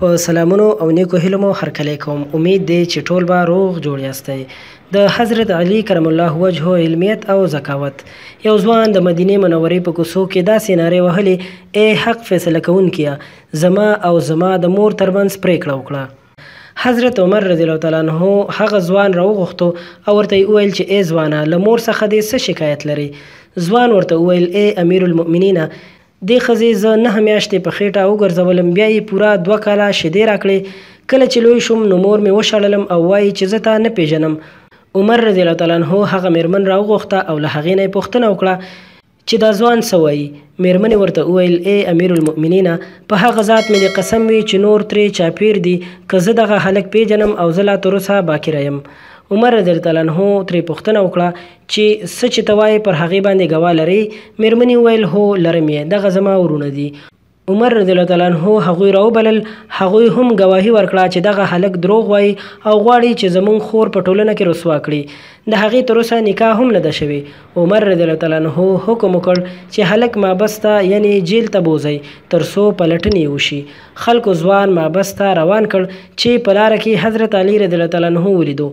په سلامونو او نیکو هیلو مو هرکلی کوم امید دی چې ټول به روغ جوړ یاستئ د حضرت علی کرم الله وجهه علمیت او زکاوت یو ځوان د مدینه منورې په کوڅو کې داسې نارې وهلې ای حق فیصله کوونکیه زما او زما د مور ترمنځ پرېکړه وکړه حضرت عمر رضی الله تعالی عنه هغه ځوان راوغوښتو او ورته یې وویل چې ای ځوانه له مور څخه دې څه شکایت لرې؟ ځوان ورته وویل، ای امیرالمؤمنینه! دې ښځې زه نهه میاشتې په خېټه وګرځولم بیا یې پوره دوه کاله شیدې راکړې، کله چې لوی شوم نو مور مې وشړلم او وایي چې زه تا نه پېژنم. عمر رضی الله تعالی عنه هغه مېرمن راوغوښته او له هغې نه یې پوښتنه وکړه چې دا ځوان څه وايي؟ مېرمنې ورته وویل، ای امیرالمؤمنینه! په هغه ذات مې دې قسم وي چې نور ترې چاپېر دي، که زه دغه هلک پېژنم او زه لا تر اوسه باکره یم. عمر رضي الله عنه ترې پوښتنه وکړه چې څه چې ته وایې پر هغې باندې ګواه لرې؟ مېرمنې وویل، هو، لرم یې، دغه زما وروڼه دي. عمر رضی الله تعالی عنه هغوی راوبلل، هغوی هم ګواهي ورکړه چې دغه هلک دروغ وايي او غواړي چې زموږ خور په ټولنه کې رسوا کړي. د هغې تر اوسه نکاح هم نه ده شوې. عمر رضی الله تعالی عنه حکم وکړ چې هلک محبس ته يعنې جېل ته بوځئ تر څو پلټنې يې وشي. خلکو ځوان محبس ته روان کړ چې په لاره کې حضرت علي رضی الله تعالی عنه وليدو.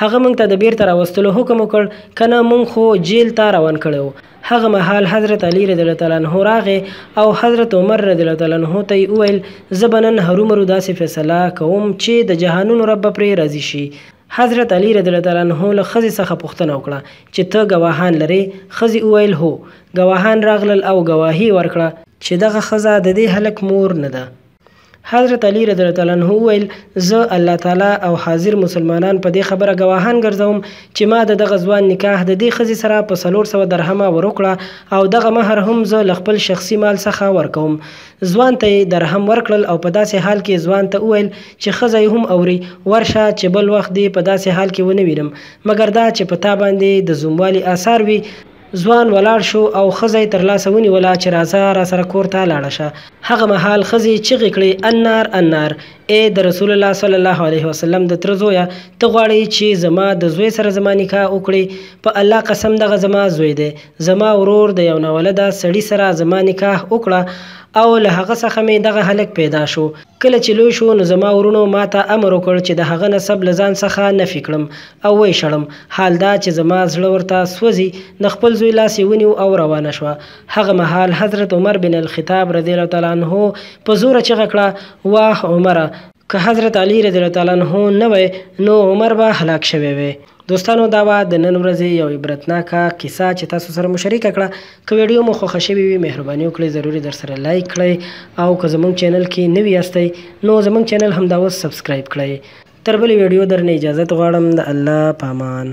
هغه موږ ته د بېرته راوستلو حکم وکړ، که نه موږ خو جېل ته روان کړی وو. هغه مهال حضرت علي رضي الله تعالی عنه راغی او حضرت عمر رضي الله تعالی عنه ته يې وويل، زه به نن هرومرو داسې فيصله کوم چې د جهانونو رب به پرې راضي شي. حضرت علي رضي الله تعالی عنه له ښځې څخه پوښتنه وکړه چې ته ګواهان لرې؟ ښځې وويل، هو، ګواهان راغلل او ګواهي يې ورکړه، چې دغه ښځه د دې هلک مور نه ده، حضرت علی رضی الله تعالی عنه وویل، زه الله تعالی او حاضر مسلمانان په دې خبره ګواهان ګرځوم چې ما د دغه ځوان نکاح د دې ښځې سره په څلور سوه درهمه ور وکړه او دغه مهر هم زه له خپل شخصي مال څخه ورکوم. ځوان ته یې درهم ورکړل او په داسې حال کې ځوان ته وویل چې ښځه یې هم اوري، ورشه چې بل وخت دې په داسې حال کې ونه وینم، مګر دا چې په تا باندې د ځوموالي آثار وي، ځوان ولاړ شو او ښځه یې تر لاسه ونیوله چې راځه راسره کور ته لاړه شه. هغه مهال ښځې چیغې کړې، النار، النار! ای د رسول الله صلی الله علیه وسلم د تره زویه! ته غواړې چې زما د زوی سره زما نکاح وکړې؟ په الله قسم دغه زما زوی دی. زما ورور د یو ناولده سړي سره زما نکاح وکړه او له هغه څخه مې دغه هلک پیدا شو. کله چې لوی شو نو زما وروڼو ما ته امر وکړ چې د هغه نسب له ځان څخه نفي کړم او ویې شړم، حال دا چې زما زړه ورته سوځي، د خپل زوی لاس یې ونیو او روانه شوه، هغه مهال حضرت عمر بن الخطاب رضی الله تعالی عنه په زوره چیغه کړه، واه عمره! که حضرت علی رضی الله تعالی عنه نه وای نو عمر به هلاک شوی وای. دوستانو دا وه د نن ورځې یو عبرتناکه قصه چې تاسو سره مو شریکه کړه که ویډیو مو خوښه شوې وي مهرباني وکړئ ضروري در سره لایک کړئ او که زمونږ چینل کې نوي یاستئ نو زمونږ چینل همدا اوس سبسکرایب کړئ تر بلې ویډیو درنه اجازت غواړم د الله په امان.